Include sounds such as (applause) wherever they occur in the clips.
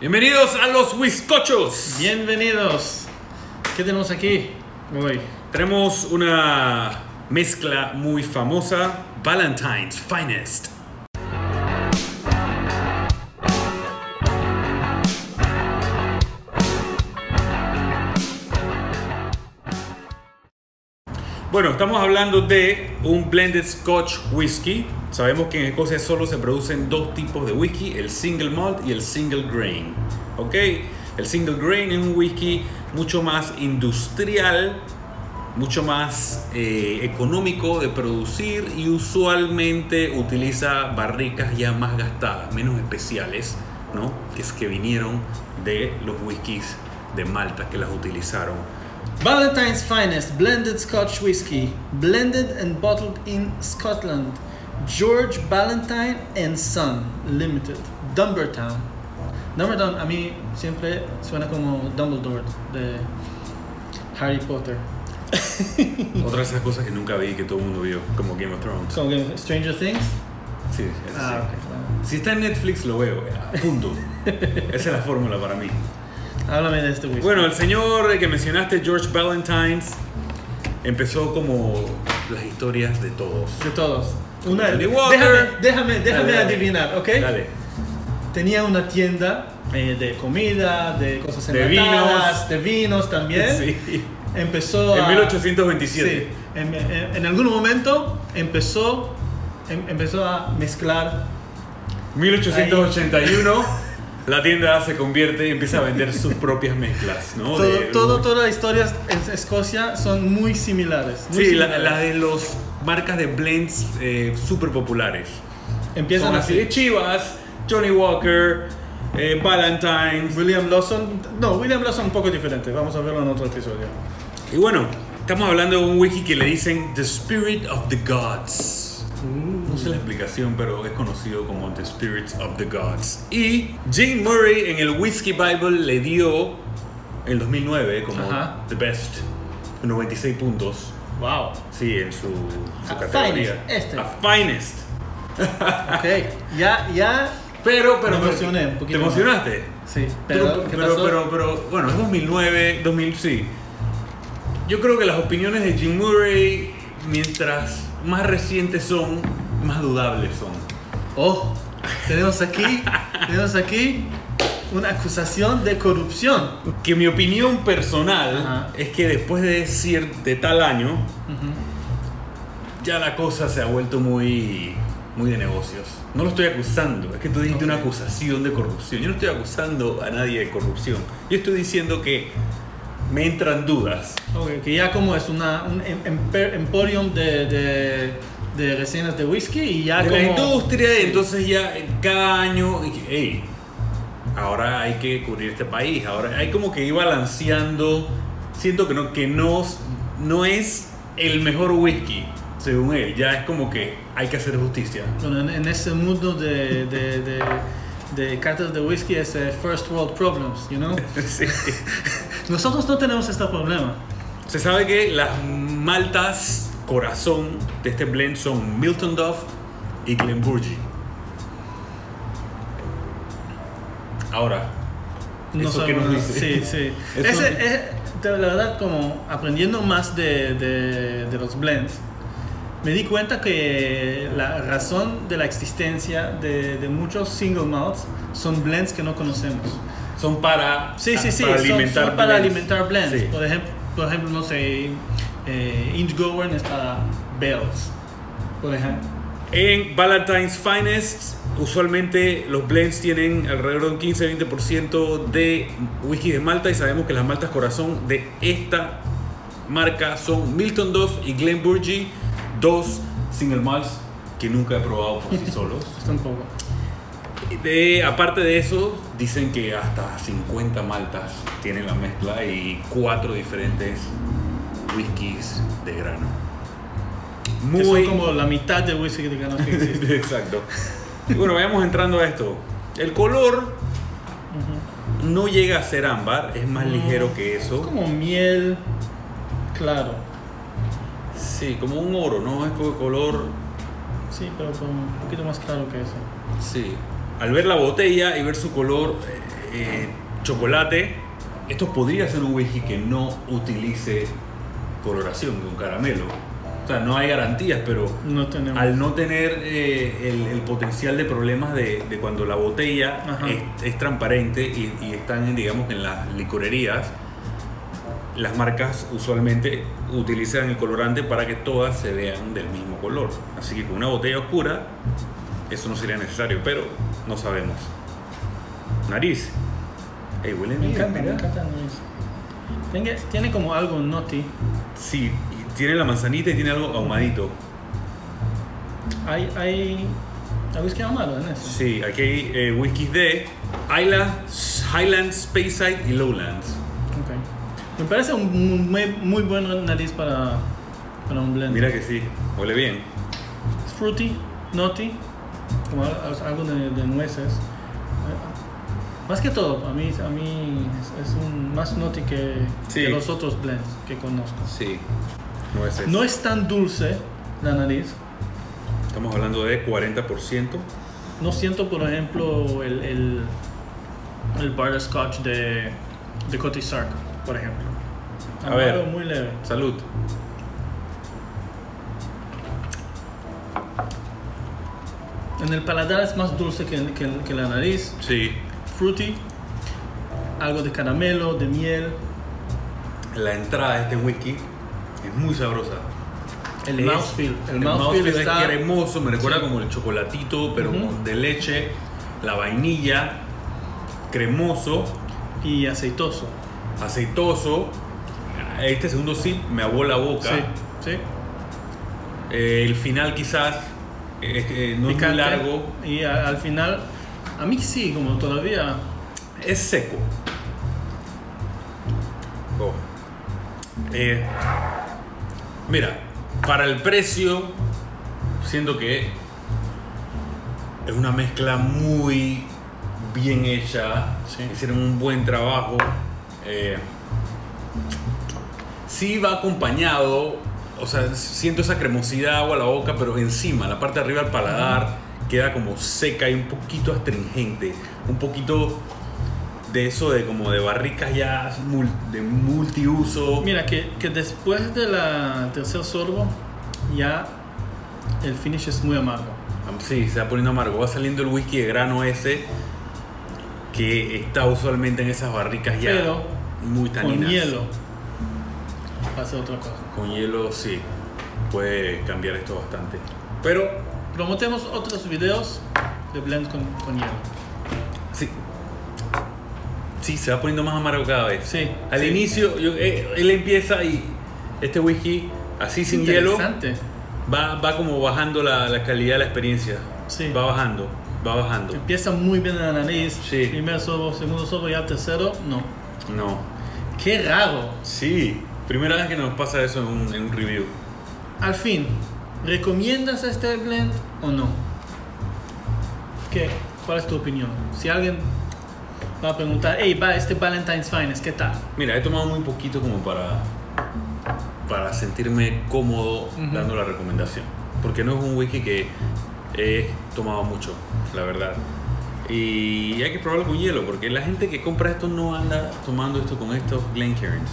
Bienvenidos a los Whiskochos. Bienvenidos. ¿Qué tenemos aquí hoy? Tenemos una mezcla muy famosa, Valentine's Finest. Bueno, estamos hablando de un blended Scotch whisky. Sabemos que en Escocia solo se producen dos tipos de whisky, el single malt y el single grain. ¿Ok? El single grain es un whisky mucho más industrial, mucho más eh, económico de producir y usualmente utiliza barricas ya más gastadas, menos especiales, ¿no? Que es que vinieron de los whiskies de Malta que las utilizaron. Valentine's Finest Blended Scotch Whisky, blended and bottled in Scotland. George Valentine and Son Limited, Dumbartown. Dumbartown a mí siempre suena como Dumbledore de Harry Potter. (laughs) Otra de esas cosas que nunca vi que todo el mundo vio, como Game of Thrones. Como Stranger Things. Sí, eso Ah, sí. ok, bueno. Si está en Netflix lo veo, punto. (laughs) Esa es la fórmula para mí. Háblame de este whisky. Bueno, el señor que mencionaste, George Valentines, empezó como las historias de todos. de todos. Una, Walker. déjame, déjame, déjame Dale, adivinar, ¿ok? Dale. Tenía una tienda eh, de comida, de cosas De enlatadas, vinos. de vinos también. (laughs) Sí. Empezó En a- 1827. Sí, en, en- en algún momento empezó, em- empezó a mezclar 1881, la tienda se convierte y empieza a vender sus (laughs) propias mezclas, ¿no? todo, De- todo- todas las historias en Escocia son muy similares. muy Sí, la, similares. la de los marcas de blends eh, súper populares. Empiezan Son así de así. Chivas, Johnny Walker, eh, Valentine's. William Lawson, no, William Lawson un poco diferente, vamos a verlo en otro episodio. Y bueno, estamos hablando de un wiki que le dicen The Spirit of the Gods. No sé la explicación, pero es conocido como The Spirits of the Gods. Y Jane Murray en el Whiskey Bible le dio en el 2009 como Ajá. The Best, 96 puntos. Wow. Sí, en su, su A categoría. finest, este. A finest. Ok, ya, ya, Pero, pero. Me emocioné un poquito ¿Te más. emocionaste? sí, Pero, pero, ¿qué pero, pero, pero, bueno, es 2009, 2000, sí. Yo creo que las opiniones de Jim Murray, mientras más recientes son, más dudables son. Oh, tenemos aquí, (laughs) tenemos aquí una acusación de corrupción. Que mi opinión personal Ajá. es que después de decir de tal año, ya la cosa se ha vuelto muy, muy de negocios. No lo estoy acusando, es que tú dijiste una acusación de corrupción. Yo no estoy acusando a nadie de corrupción. Yo estoy diciendo que me entran dudas. Ok, que ya como es una, un em- emporium de, de, de recenas de whisky y ya de como... la industria, entonces ya cada año, hey, ahora hay que cubrir este país, ahora hay como que ir balanceando, siento que no, que no, no es el mejor whisky, según él, ya es como que hay que hacer justicia. Bueno, en, en ese mundo de, de, de, de cartas de whisky es eh, first world problems, you know? (laughs) Sí. (laughs) Nosotros no tenemos este problema. Se sabe que las maltas corazón de este blend son Milton Duff y Glenburgie. Ahora, No ¿Eso sabemos nos dice? Sí, sí. (laughs) Eso- Ese, de la verdad, como aprendiendo más de, de, de los blends, me di cuenta que la razón de la existencia de, de muchos single malts son blends que no conocemos. son para, Sí, sí, sí, para son- alimentar son, para blends. alimentar blends. Sí. Por, ejemplo, por ejemplo, no sé, eh, Inchgowan es para Bells, por ejemplo. En Valentine's Finest, usualmente los blends tienen alrededor de un 15-20% de whisky de Malta y sabemos que las maltas corazón de esta marca son Milton Duff y Glenburgie, dos single malts que nunca he probado por sí (laughs) solos. Está un poco. De, aparte de eso, dicen que hasta 50 maltas tienen la mezcla y cuatro diferentes whiskies de grano. Que son como la mitad de whisky de granos que (laughs) existe. Exacto. Y bueno, vayamos entrando a esto. El color no llega a ser ámbar, es más No. ligero que eso. como miel claro. Sí, como un oro, ¿no? Es como color. Sí, pero como un poquito más claro que eso. Sí. Al ver la botella y ver su color, eh, eh, chocolate. Esto podría ser un whisky que no utilice coloración de un caramelo. O sea, no hay garantías, pero No al no tener eh, el, el potencial de problemas de, de cuando la botella es transparente y, y están, digamos, en las licorerías, las marcas usualmente utilizan el colorante para que todas se vean del mismo color. Así que con una botella oscura, eso no sería necesario, pero no sabemos. Nariz. Ey, huele mira. nariz. Tiene, tiene como algo nutty. Sí, tiene la manzanita y tiene algo ahumadito. Hay, hay, hay whisky ahumado en eso. Sí, aquí hay eh, whiskies de Isla, Highlands, Speyside y Lowlands. Me parece un muy, muy buen nariz para, para un blend. Mira que sí, huele bien. Es fruity, nutty, como al- algo de, de nueces. Más que todo, a mí, a mí es, es un más nutty que, Sí. que los otros blends que conozco. Sí, no es eso. No es tan dulce la nariz. Estamos hablando de 40%. No siento, por ejemplo, el, el, el butterscotch de, de Coty Sark, por ejemplo. A ver. Algo muy leve. Salud. En el paladar es más dulce que, que, que la nariz. Sí, Fruity, algo de caramelo, de miel. la entrada de este whisky es muy sabrosa. El Es- mouthfeel. El, el mouthfeel mouthfeel está. es cremoso, me recuerda Sí. como el chocolatito, pero de leche, la vainilla, cremoso, Y aceitoso. Aceitoso. Este segundo sip me aguó la boca. Sí, sí. Eh, el final quizás eh, eh, no es muy largo, Y a- al final, a mí sí, como todavía. es seco. Oh. Eh, mira, para el precio, siento que es una mezcla muy bien hecha. Sí. Hicieron un buen trabajo. Eh, sí va acompañado, o sea, siento esa cremosidad agua a la boca, pero encima, la parte de arriba del paladar, queda como seca y un poquito astringente. Un poquito de eso de como de barricas ya de multiuso. Mira, que, que después de la tercer sorbo, ya el finish es muy amargo. Sí, se va poniendo amargo. Va saliendo el whisky de grano ese que está usualmente en esas barricas ya Pero muy taninas. Con hielo pasa otra cosa. Con hielo, sí. Puede cambiar esto bastante. Pero, Promotemos otros videos de blend con, con hielo. sí. Sí, se va poniendo más amargo cada vez. Sí. Al sí. inicio, yo- eh, él empieza y este whisky, así sin hielo, va, va como bajando la, la calidad de la experiencia. Sí. Va bajando, va bajando. Empieza muy bien en la nariz. Sí. Primer sorbo, segundo sorbo, ya tercero, no. No. Qué raro. Sí, primera vez que nos pasa eso en un, en un review. Al fin, ¿recomiendas este blend o no? ¿Qué? ¿Cuál es tu opinión? Si alguien va a preguntar, hey, va, este Valentine's Finest, ¿qué tal? Mira, he tomado muy poquito como para, para sentirme cómodo Ujú. dando la recomendación. Porque no es un whisky que he tomado mucho, la verdad. Y hay que probarlo con hielo, porque la gente que compra esto no anda tomando esto con estos Glencairns,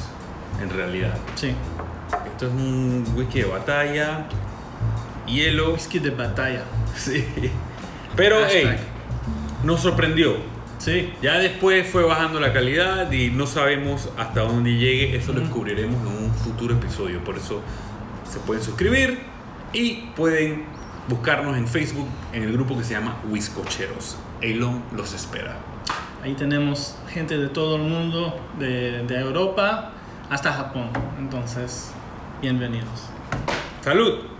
en realidad. Sí. Esto es un whisky de batalla, hielo, Whisky de batalla. (laughs) sí. Pero, hey, nos sorprendió. Sí. Ya después fue bajando la calidad y no sabemos hasta dónde llegue. Eso lo Ujú. descubriremos en un futuro episodio. Por eso se pueden suscribir y pueden buscarnos en Facebook en el grupo que se llama Whiskocheros. Elon los espera. Ahí tenemos gente de todo el mundo, de, de Europa hasta Japón. Entonces, bienvenidos. ¡Salud!